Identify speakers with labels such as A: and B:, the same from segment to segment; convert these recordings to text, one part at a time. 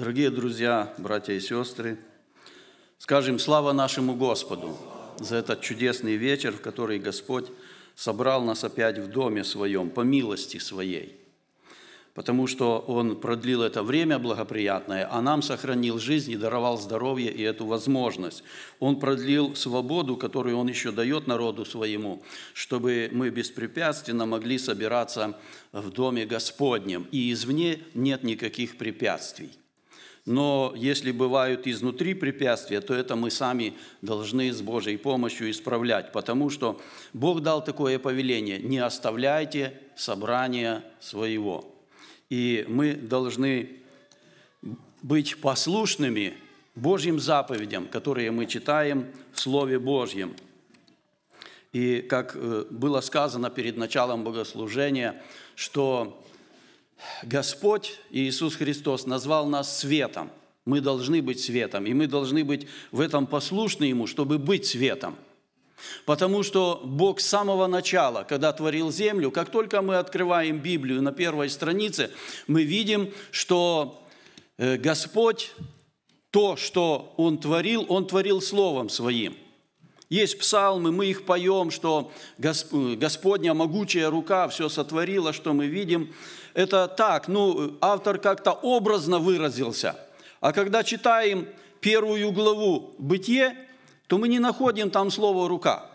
A: Дорогие друзья, братья и сестры, скажем слава нашему Господу за этот чудесный вечер, в который Господь собрал нас опять в доме своем, по милости своей потому что Он продлил это время благоприятное, а нам сохранил жизнь и даровал здоровье и эту возможность. Он продлил свободу, которую Он еще дает народу своему, чтобы мы беспрепятственно могли собираться в Доме Господнем, и извне нет никаких препятствий. Но если бывают изнутри препятствия, то это мы сами должны с Божьей помощью исправлять, потому что Бог дал такое повеление – не оставляйте собрания своего. И мы должны быть послушными Божьим заповедям, которые мы читаем в Слове Божьем. И как э, было сказано перед началом богослужения, что Господь Иисус Христос назвал нас светом. Мы должны быть светом, и мы должны быть в этом послушны Ему, чтобы быть светом – Потому что Бог с самого начала, когда творил землю, как только мы открываем Библию на первой странице, мы видим, что э, Господь то, что Он творил, Он творил Словом Своим. Есть псалмы, мы их поем, что Господня могучая рука все сотворила, что мы видим. Это так, ну, автор как-то образно выразился. А когда читаем первую главу «Бытие», то мы не находим там слово «рука».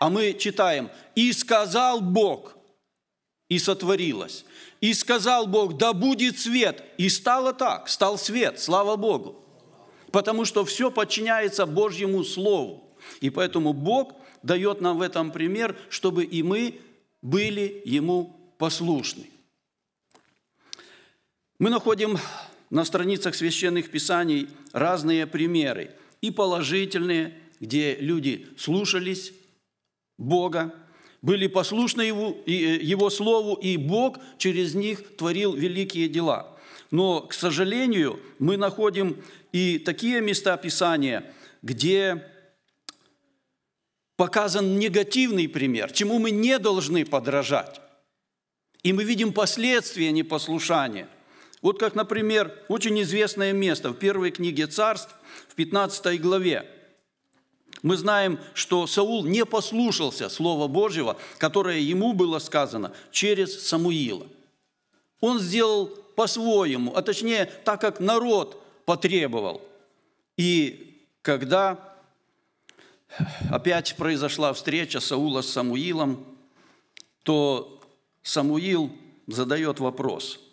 A: А мы читаем «И сказал Бог, и сотворилось». «И сказал Бог, да будет свет». И стало так, стал свет, слава Богу. Потому что все подчиняется Божьему Слову. И поэтому Бог дает нам в этом пример, чтобы и мы были Ему послушны. Мы находим на страницах священных писаний разные примеры – и положительные, где люди слушались Бога, были послушны его, э, его Слову, и Бог через них творил великие дела. Но, к сожалению, мы находим и такие места Писания, где показан негативный пример, чему мы не должны подражать. И мы видим последствия непослушания – вот как, например, очень известное место в первой книге царств, в 15 главе. Мы знаем, что Саул не послушался Слова Божьего, которое ему было сказано через Самуила. Он сделал по-своему, а точнее так, как народ потребовал. И когда опять произошла встреча Саула с Самуилом, то Самуил задает вопрос –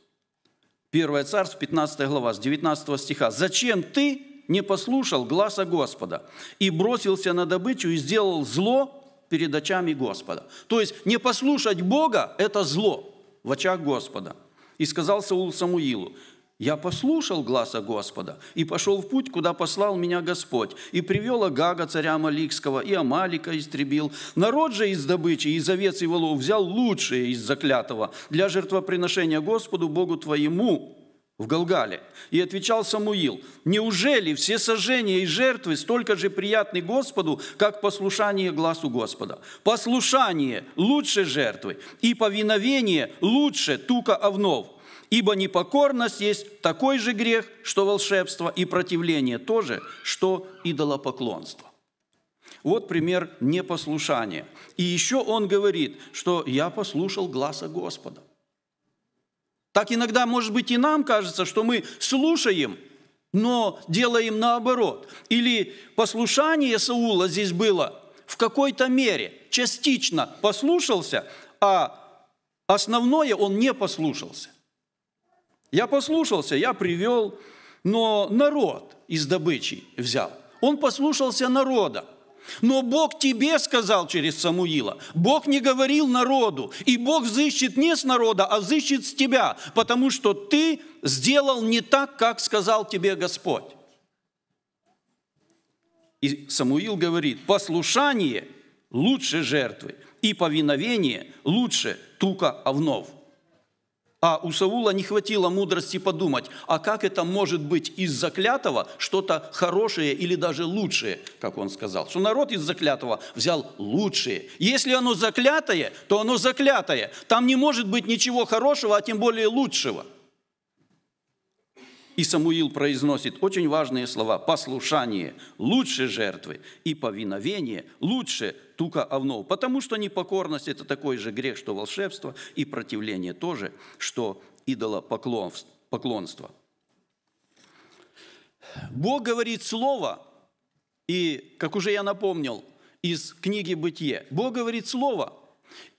A: 1 Царств, 15 глава, с 19 стиха. «Зачем ты не послушал гласа Господа и бросился на добычу и сделал зло перед очами Господа?» То есть не послушать Бога – это зло в очах Господа. И сказал Саул Самуилу, я послушал гласа Господа и пошел в путь, куда послал меня Господь, и привел Агага, царя Маликского, и Амалика истребил. Народ же из добычи, из овец и волов взял лучшее из заклятого для жертвоприношения Господу Богу твоему в Галгале. И отвечал Самуил, неужели все сожжения и жертвы столько же приятны Господу, как послушание глазу Господа? Послушание лучше жертвы, и повиновение лучше тука овнов. Ибо непокорность есть такой же грех, что волшебство, и противление тоже, что идолопоклонство. Вот пример непослушания. И еще он говорит, что я послушал гласа Господа. Так иногда, может быть, и нам кажется, что мы слушаем, но делаем наоборот. Или послушание Саула здесь было в какой-то мере, частично послушался, а основное он не послушался. Я послушался, я привел, но народ из добычи взял. Он послушался народа. Но Бог тебе сказал через Самуила. Бог не говорил народу. И Бог взыщет не с народа, а взыщет с тебя, потому что ты сделал не так, как сказал тебе Господь. И Самуил говорит, послушание лучше жертвы, и повиновение лучше тука овнов. А у Саула не хватило мудрости подумать, а как это может быть из заклятого что-то хорошее или даже лучшее, как он сказал. Что народ из заклятого взял лучшее. Если оно заклятое, то оно заклятое. Там не может быть ничего хорошего, а тем более лучшего. И Самуил произносит очень важные слова. Послушание лучше жертвы и повиновение лучше тука овнов. Потому что непокорность – это такой же грех, что волшебство, и противление тоже, что идолопоклонство. Бог говорит слово, и, как уже я напомнил, из книги «Бытие», Бог говорит слово,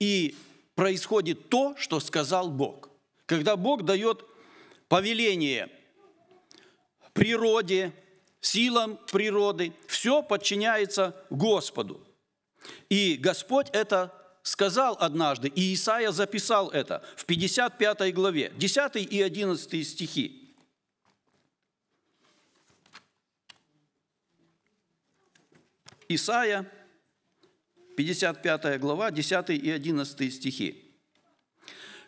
A: и происходит то, что сказал Бог. Когда Бог дает повеление природе, силам природы, все подчиняется Господу. И Господь это сказал однажды, и Исаия записал это в 55 главе, 10 и 11 стихи. Исаия, 55 глава, 10 и 11 стихи.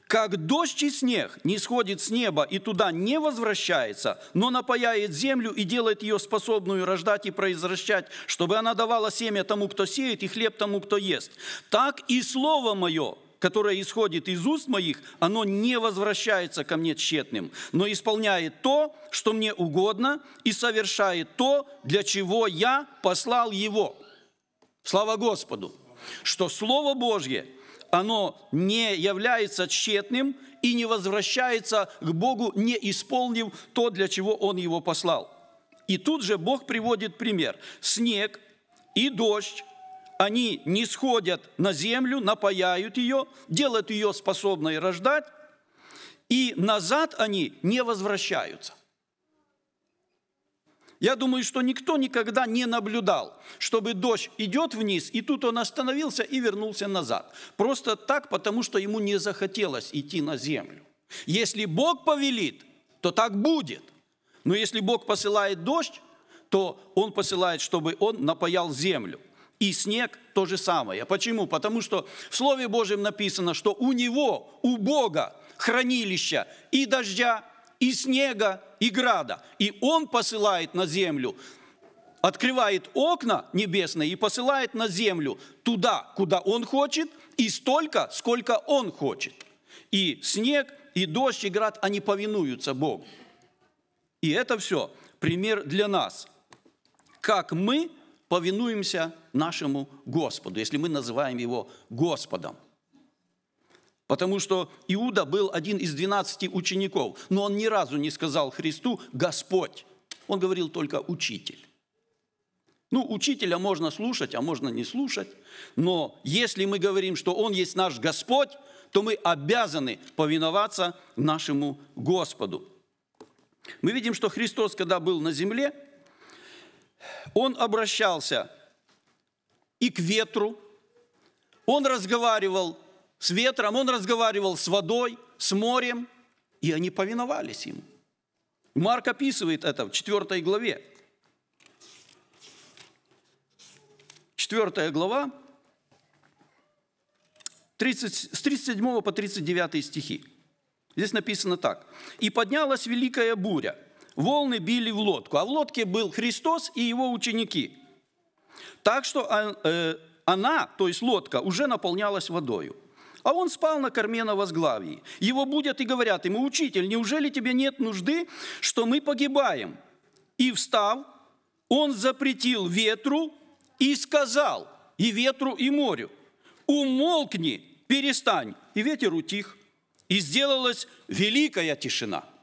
A: Как дождь и снег не сходит с неба и туда не возвращается, но напаяет землю и делает ее способную рождать и произвращать, чтобы она давала семя тому, кто сеет, и хлеб тому, кто ест. Так и слово мое, которое исходит из уст моих, оно не возвращается ко мне тщетным, но исполняет то, что мне угодно, и совершает то, для чего я послал его. Слава Господу! Что Слово Божье – оно не является тщетным и не возвращается к Богу, не исполнив то, для чего Он его послал. И тут же Бог приводит пример. Снег и дождь, они не сходят на землю, напаяют ее, делают ее способной рождать, и назад они не возвращаются. Я думаю, что никто никогда не наблюдал, чтобы дождь идет вниз, и тут он остановился и вернулся назад. Просто так, потому что ему не захотелось идти на землю. Если Бог повелит, то так будет. Но если Бог посылает дождь, то Он посылает, чтобы Он напаял землю. И снег то же самое. Почему? Потому что в Слове Божьем написано, что у Него, у Бога хранилища и дождя, и снега, и града. И Он посылает на землю, открывает окна небесные и посылает на землю туда, куда Он хочет, и столько, сколько Он хочет. И снег, и дождь, и град, они повинуются Богу. И это все пример для нас, как мы повинуемся нашему Господу, если мы называем Его Господом – Потому что Иуда был один из двенадцати учеников, но он ни разу не сказал Христу «Господь». Он говорил только «Учитель». Ну, учителя можно слушать, а можно не слушать, но если мы говорим, что Он есть наш Господь, то мы обязаны повиноваться нашему Господу. Мы видим, что Христос, когда был на земле, Он обращался и к ветру, Он разговаривал с ветром, он разговаривал с водой, с морем, и они повиновались ему. Марк описывает это в 4 главе. 4 глава, 30, с 37 по 39 стихи. Здесь написано так. «И поднялась великая буря, волны били в лодку, а в лодке был Христос и его ученики. Так что э, она, то есть лодка, уже наполнялась водою. А он спал на корме на возглавии. Его будут и говорят ему, «Учитель, неужели тебе нет нужды, что мы погибаем?» И встав, он запретил ветру и сказал, и ветру, и морю, «Умолкни, перестань». И ветер утих, и сделалась великая тишина –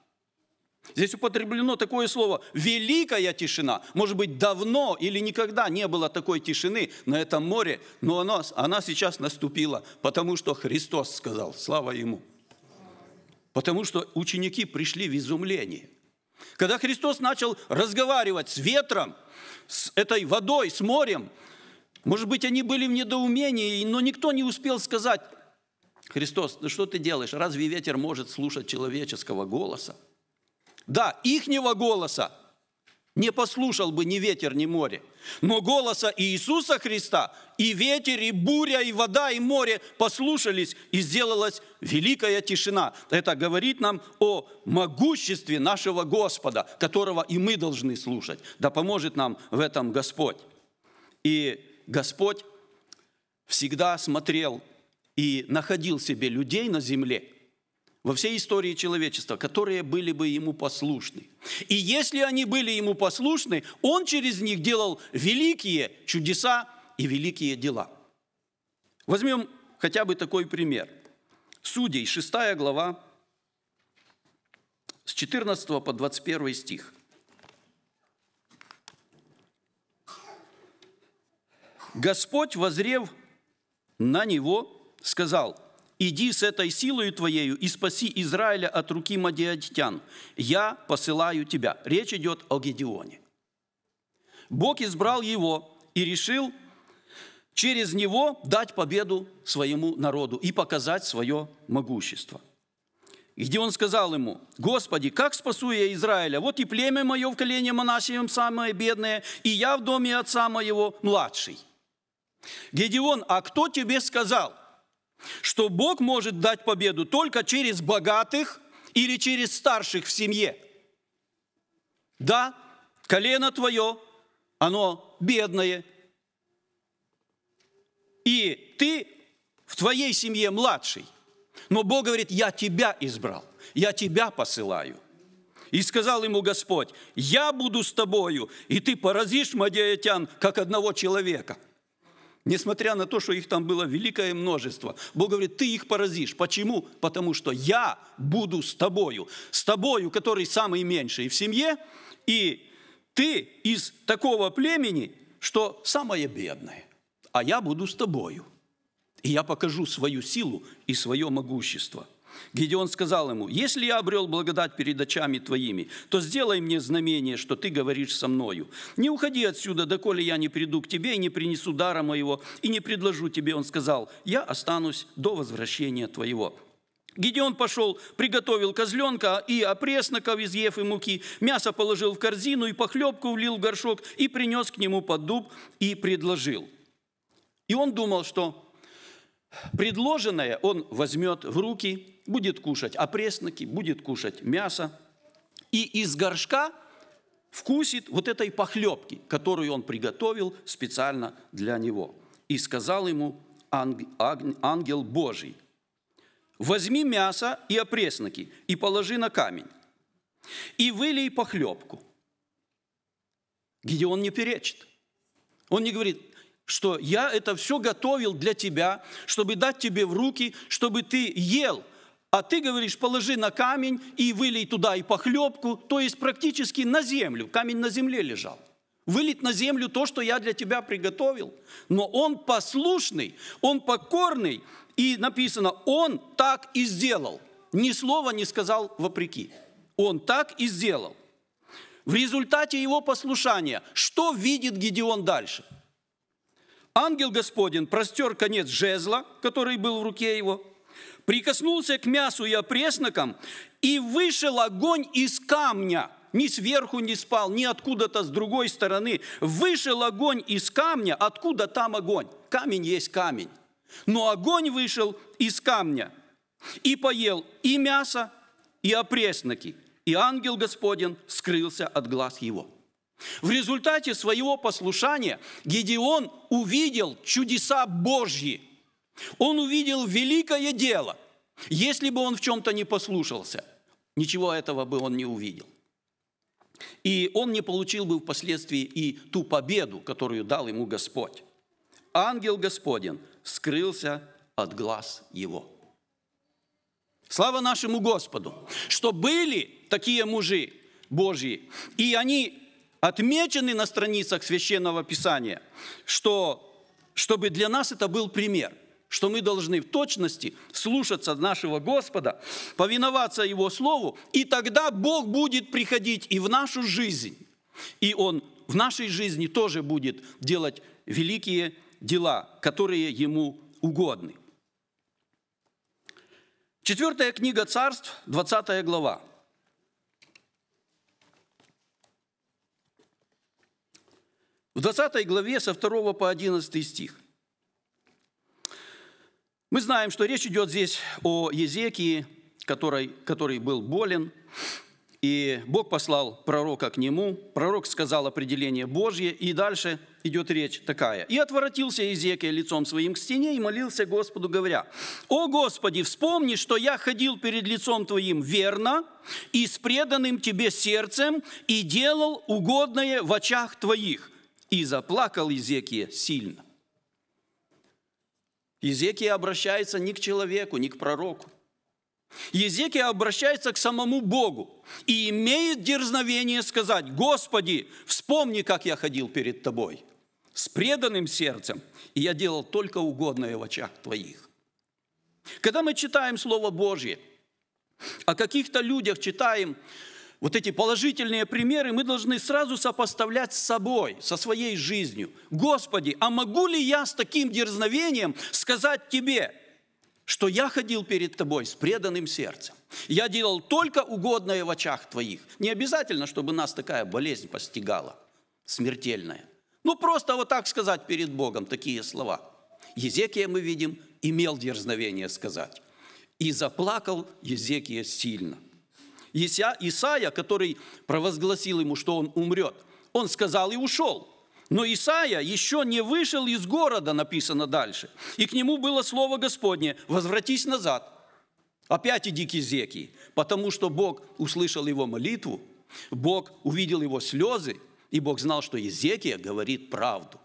A: Здесь употреблено такое слово «великая тишина». Может быть, давно или никогда не было такой тишины на этом море, но она, она сейчас наступила, потому что Христос сказал, слава Ему. Потому что ученики пришли в изумление. Когда Христос начал разговаривать с ветром, с этой водой, с морем, может быть, они были в недоумении, но никто не успел сказать, Христос, ну что ты делаешь? Разве ветер может слушать человеческого голоса? Да, ихнего голоса не послушал бы ни ветер, ни море. Но голоса Иисуса Христа и ветер, и буря, и вода, и море послушались, и сделалась великая тишина. Это говорит нам о могуществе нашего Господа, которого и мы должны слушать. Да поможет нам в этом Господь. И Господь всегда смотрел и находил себе людей на земле, во всей истории человечества, которые были бы ему послушны. И если они были ему послушны, он через них делал великие чудеса и великие дела. Возьмем хотя бы такой пример. Судей, 6 глава, с 14 по 21 стих. Господь, возрев на него, сказал, иди с этой силой твоею и спаси Израиля от руки мадиатян. Я посылаю тебя». Речь идет о Гедеоне. Бог избрал его и решил через него дать победу своему народу и показать свое могущество. Где он сказал ему, «Господи, как спасу я Израиля? Вот и племя мое в колене Монасием самое бедное, и я в доме отца моего младший». Гедеон, а кто тебе сказал – что Бог может дать победу только через богатых или через старших в семье. Да, колено твое, оно бедное. И ты в твоей семье младший. Но Бог говорит, я тебя избрал, я тебя посылаю. И сказал ему Господь, я буду с тобою, и ты поразишь мадиатян, как одного человека – Несмотря на то, что их там было великое множество. Бог говорит, ты их поразишь. Почему? Потому что я буду с тобою. С тобою, который самый меньший в семье, и ты из такого племени, что самое бедное. А я буду с тобою. И я покажу свою силу и свое могущество – Гедеон сказал ему, если я обрел благодать перед очами твоими, то сделай мне знамение, что ты говоришь со мною. Не уходи отсюда, доколе я не приду к тебе и не принесу дара моего, и не предложу тебе. Он сказал, я останусь до возвращения твоего. Гедеон пошел, приготовил козленка и опресноков из и муки, мясо положил в корзину и похлебку влил в горшок и принес к нему под дуб и предложил. И он думал, что предложенное он возьмет в руки будет кушать опресноки, будет кушать мясо, и из горшка вкусит вот этой похлебки, которую он приготовил специально для него. И сказал ему ангел Божий, возьми мясо и опресноки и положи на камень, и вылей похлебку. Где он не перечит. Он не говорит, что я это все готовил для тебя, чтобы дать тебе в руки, чтобы ты ел – а ты говоришь, положи на камень и вылей туда и похлебку, то есть практически на землю. Камень на земле лежал. Вылить на землю то, что я для тебя приготовил. Но он послушный, он покорный, и написано, он так и сделал. Ни слова не сказал вопреки. Он так и сделал. В результате его послушания, что видит Гедеон дальше? Ангел Господень простер конец жезла, который был в руке его, прикоснулся к мясу и опреснокам, и вышел огонь из камня. Ни сверху не спал, ни откуда-то с другой стороны. Вышел огонь из камня. Откуда там огонь? Камень есть камень. Но огонь вышел из камня. И поел и мясо, и опресноки. И ангел Господень скрылся от глаз его. В результате своего послушания Гедеон увидел чудеса Божьи – он увидел великое дело. Если бы он в чем-то не послушался, ничего этого бы он не увидел. И он не получил бы впоследствии и ту победу, которую дал ему Господь. Ангел Господень скрылся от глаз его. Слава нашему Господу, что были такие мужи Божьи, и они отмечены на страницах Священного Писания, что, чтобы для нас это был пример – что мы должны в точности слушаться нашего Господа, повиноваться Его Слову, и тогда Бог будет приходить и в нашу жизнь, и Он в нашей жизни тоже будет делать великие дела, которые Ему угодны. Четвертая книга царств, 20 глава. В 20 главе со 2 по 11 стих. Мы знаем, что речь идет здесь о Езекии, который, который был болен, и Бог послал пророка к нему, пророк сказал определение Божье, и дальше идет речь такая. «И отворотился Иезекия лицом своим к стене и молился Господу, говоря, «О Господи, вспомни, что я ходил перед лицом Твоим верно и с преданным Тебе сердцем и делал угодное в очах Твоих». И заплакал Иезекия сильно. Иезекия обращается не к человеку, не к пророку. Езекия обращается к самому Богу и имеет дерзновение сказать, «Господи, вспомни, как я ходил перед Тобой с преданным сердцем, и я делал только угодное в очах Твоих». Когда мы читаем Слово Божье, о каких-то людях читаем вот эти положительные примеры, мы должны сразу сопоставлять с собой, со своей жизнью. Господи, а могу ли я с таким дерзновением сказать Тебе – что я ходил перед тобой с преданным сердцем. Я делал только угодное в очах твоих. Не обязательно, чтобы нас такая болезнь постигала, смертельная. Ну, просто вот так сказать перед Богом такие слова. Езекия, мы видим, имел дерзновение сказать. И заплакал Езекия сильно. Исаия, который провозгласил ему, что он умрет, он сказал и ушел – но Исаия еще не вышел из города, написано дальше. И к нему было слово Господне, возвратись назад. Опять иди к Изекии, потому что Бог услышал его молитву, Бог увидел его слезы, и Бог знал, что Езекия говорит правду.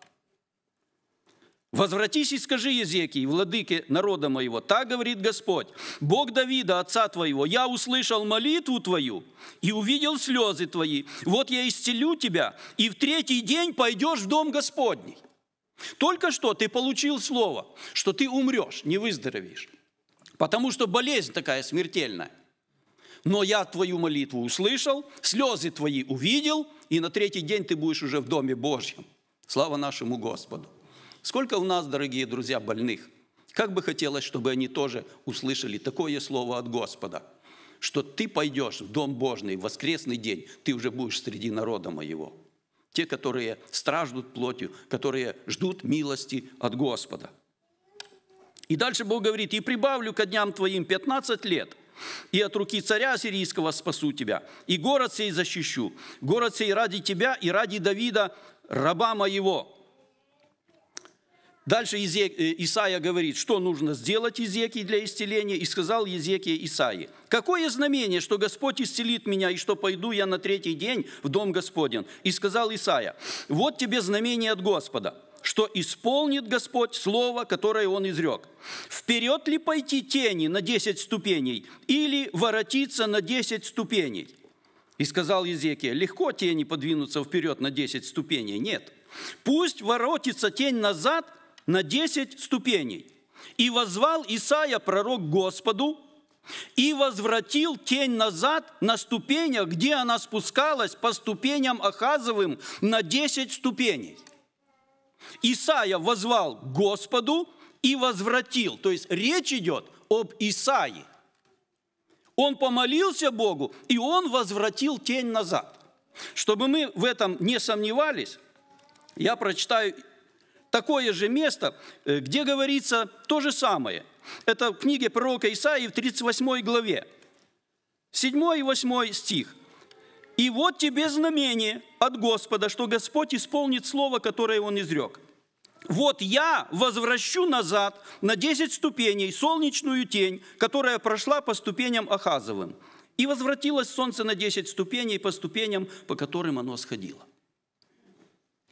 A: Возвратись и скажи Езекии, владыке народа моего, так говорит Господь, Бог Давида, отца твоего, я услышал молитву твою и увидел слезы твои. Вот я исцелю тебя, и в третий день пойдешь в дом Господний. Только что ты получил слово, что ты умрешь, не выздоровеешь, потому что болезнь такая смертельная. Но я твою молитву услышал, слезы твои увидел, и на третий день ты будешь уже в Доме Божьем. Слава нашему Господу. Сколько у нас, дорогие друзья, больных? Как бы хотелось, чтобы они тоже услышали такое слово от Господа, что ты пойдешь в Дом Божий в воскресный день, ты уже будешь среди народа моего. Те, которые страждут плотью, которые ждут милости от Господа. И дальше Бог говорит, «И прибавлю ко дням твоим 15 лет, и от руки царя сирийского спасу тебя, и город сей защищу, город сей ради тебя и ради Давида, раба моего, Дальше э, Исаия говорит, что нужно сделать Изекии для исцеления, и сказал Езекия Исаии, «Какое знамение, что Господь исцелит меня, и что пойду я на третий день в дом Господен?» И сказал Исаия, «Вот тебе знамение от Господа, что исполнит Господь слово, которое Он изрек. Вперед ли пойти тени на десять ступеней, или воротиться на десять ступеней?» И сказал Езекия, легко тени подвинуться вперед на десять ступеней? Нет. Пусть воротится тень назад на 10 ступеней. И возвал Исаия пророк Господу, и возвратил тень назад на ступенях, где она спускалась по ступеням Ахазовым на 10 ступеней. Исаия возвал Господу и возвратил. То есть речь идет об Исаии. Он помолился Богу, и он возвратил тень назад. Чтобы мы в этом не сомневались, я прочитаю такое же место, э, где говорится то же самое. Это в книге пророка Исаии в 38 главе. 7 и 8 стих. «И вот тебе знамение от Господа, что Господь исполнит слово, которое Он изрек. Вот я возвращу назад на 10 ступеней солнечную тень, которая прошла по ступеням Ахазовым. И возвратилось солнце на 10 ступеней по ступеням, по которым оно сходило.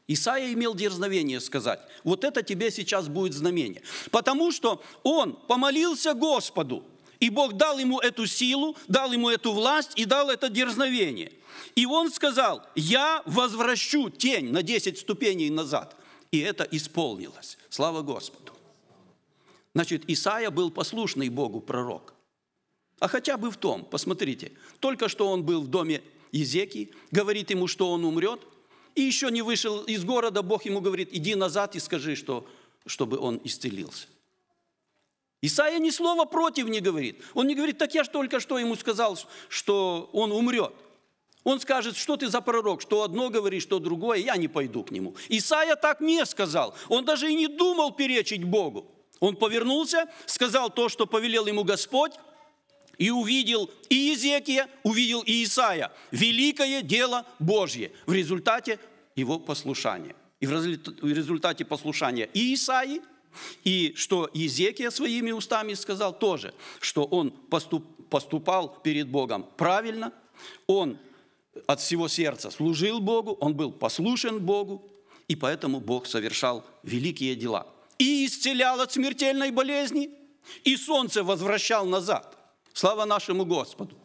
A: Исаия имел дерзновение сказать, вот это тебе сейчас будет знамение. Потому что он помолился Господу, и Бог дал ему эту силу, дал ему эту власть и дал это дерзновение. И он сказал, я возвращу тень на 10 ступеней назад. И это исполнилось. Слава Господу. Значит, Исаия был послушный Богу пророк. А хотя бы в том, посмотрите, только что он был в доме Езеки, говорит ему, что он умрет – и еще не вышел из города, Бог ему говорит, иди назад и скажи, что, чтобы он исцелился. Исаия ни слова против не говорит. Он не говорит, так я же только что ему сказал, что он умрет. Он скажет, что ты за пророк, что одно говоришь, что другое, я не пойду к нему. Исаия так не сказал. Он даже и не думал перечить Богу. Он повернулся, сказал то, что повелел ему Господь, и увидел и Езекия, увидел и Исаия. Великое дело Божье в результате его послушания. И в результате послушания и Исаи, и что Езекия своими устами сказал тоже, что он поступ, поступал перед Богом правильно, он от всего сердца служил Богу, он был послушен Богу, и поэтому Бог совершал великие дела. И исцелял от смертельной болезни, и солнце возвращал назад. Слава нашему Господу.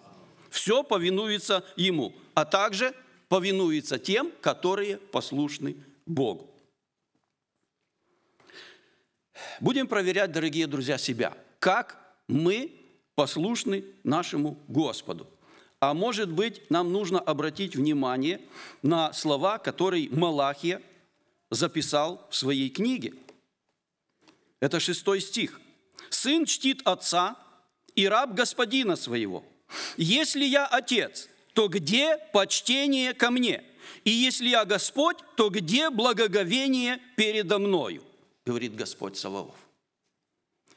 A: Все повинуется Ему, а также повинуется тем, которые послушны Богу. Будем проверять, дорогие друзья, себя. Как мы послушны нашему Господу. А может быть, нам нужно обратить внимание на слова, которые Малахия записал в своей книге. Это шестой стих. «Сын чтит отца и раб господина своего. Если я отец, то где почтение ко мне? И если я Господь, то где благоговение передо мною?» говорит Господь Саваоф.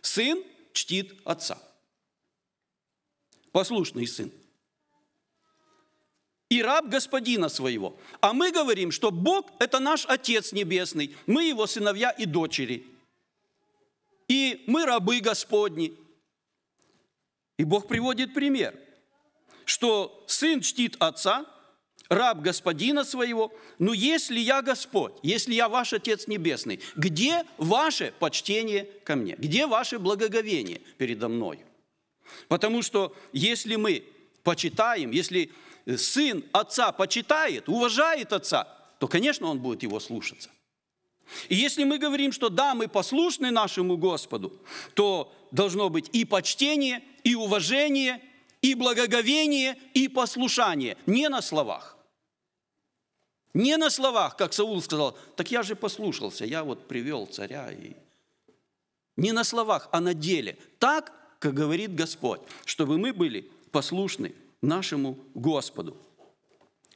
A: Сын чтит отца. Послушный сын. И раб господина своего. А мы говорим, что Бог – это наш Отец Небесный, мы Его сыновья и дочери. И мы рабы Господни. И Бог приводит пример, что сын чтит отца – раб господина своего, но если я Господь, если я ваш Отец Небесный, где ваше почтение ко мне? Где ваше благоговение передо мной? Потому что если мы почитаем, если сын отца почитает, уважает отца, то, конечно, он будет его слушаться. И если мы говорим, что да, мы послушны нашему Господу, то должно быть и почтение, и уважение, и благоговение, и послушание. Не на словах. Не на словах, как Саул сказал, так я же послушался, я вот привел царя. И... Не на словах, а на деле. Так, как говорит Господь, чтобы мы были послушны нашему Господу.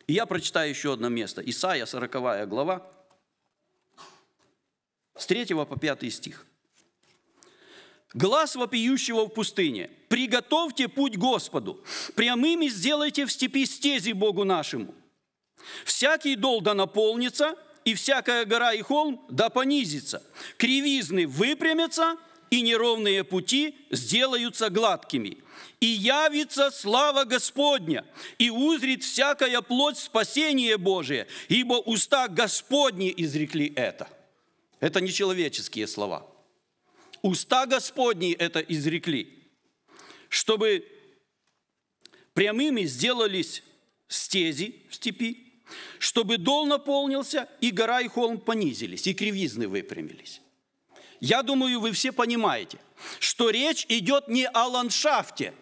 A: И я прочитаю еще одно место. Исайя, 40 глава, с 3 по 5 стих. «Глаз вопиющего в пустыне, приготовьте путь Господу, прямыми сделайте в степи стези Богу нашему. Всякий дол да наполнится, и всякая гора и холм да понизится. Кривизны выпрямятся, и неровные пути сделаются гладкими. И явится слава Господня, и узрит всякая плоть спасение Божие, ибо уста Господни изрекли это. Это не человеческие слова. Уста Господни это изрекли, чтобы прямыми сделались стези в степи, чтобы дол наполнился, и гора и холм понизились, и кривизны выпрямились. Я думаю, вы все понимаете, что речь идет не о ландшафте,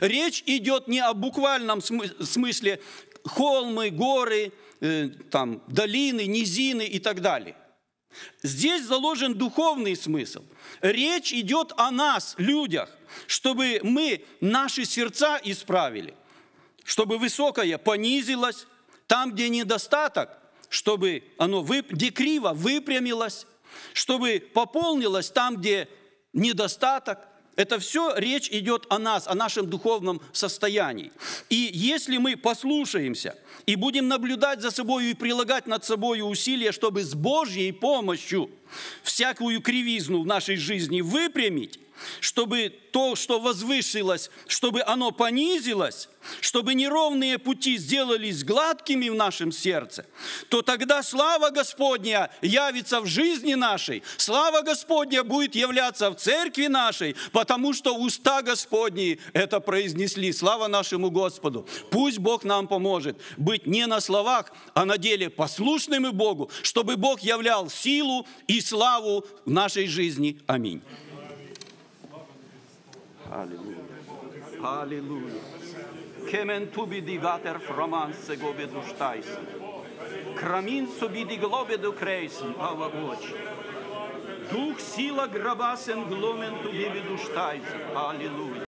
A: речь идет не о буквальном смысле холмы, горы, э, там, долины, низины и так далее. Здесь заложен духовный смысл. Речь идет о нас, людях, чтобы мы наши сердца исправили, чтобы высокое понизилось, там, где недостаток, чтобы оно, вып... где выпрямилось, чтобы пополнилось там, где недостаток. Это все речь идет о нас, о нашем духовном состоянии. И если мы послушаемся и будем наблюдать за собой и прилагать над собой усилия, чтобы с Божьей помощью всякую кривизну в нашей жизни выпрямить, чтобы то, что возвышилось, чтобы оно понизилось, чтобы неровные пути сделались гладкими в нашем сердце, то тогда слава Господня явится в жизни нашей, слава Господня будет являться в церкви нашей, потому что уста Господни это произнесли. Слава нашему Господу. Пусть Бог нам поможет быть не на словах, а на деле послушными Богу, чтобы Бог являл силу и славу в нашей жизни. Аминь. Hallelujah. Hallelujah. Kemen tu bidi gater froman se gobe du shtajsen. Kramin su bidi globe du krejsen, pava. Дух сила грабасен гломен туби ведуштайся. Аллилуйя.